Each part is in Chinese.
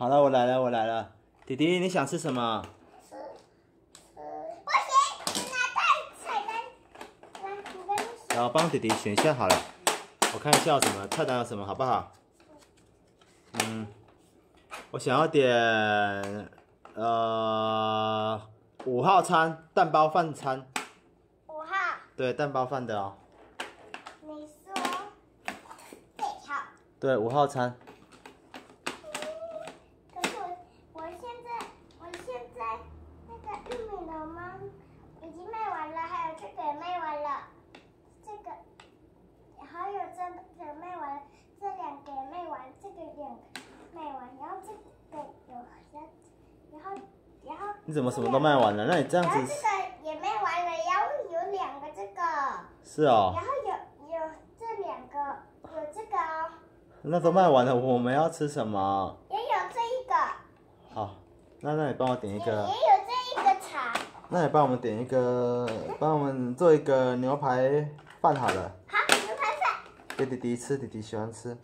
好了，我来了，我来了，弟弟，你想吃什么？不行，拿，然后帮弟弟选一下好了，我看一下有什么菜单有什么，好不好？嗯。我想要点呃五号餐蛋包饭餐，五号，对，蛋包饭的哦。你说对好。对，五号餐。可是我我现在我现在那个玉米浓吗已经卖完了，还有这个也卖完了，这个还有这个卖完了，这两个也卖完，这个也卖完，然后这个有然然后然后你怎么什么都卖完了？那你这样子然后这个也卖完了，然后有两个这个，是哦然，后有有这两个，有这个哦，那都卖完了，我们要吃什么？也有这一个，好，那那你帮我点一个也，有这一个茶。那你帮我们点一个，帮我们做一个牛排饭好了，好，牛排饭，给弟弟吃，弟弟喜欢吃。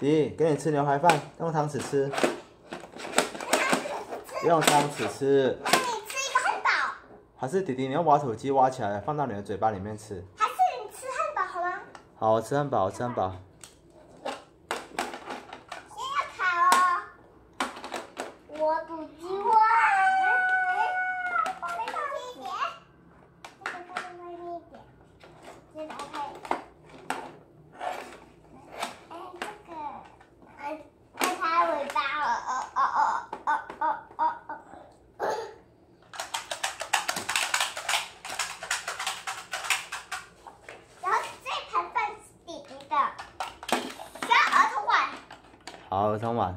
牛排饭，来上来。弟弟，给你吃牛排饭，用汤匙吃，用汤匙吃。给你吃一个汉堡，还是弟弟，你用挖土机挖起来，放到你的嘴巴里面吃。还是你吃汉堡好吗？好，我吃汉堡，我吃汉堡。好想玩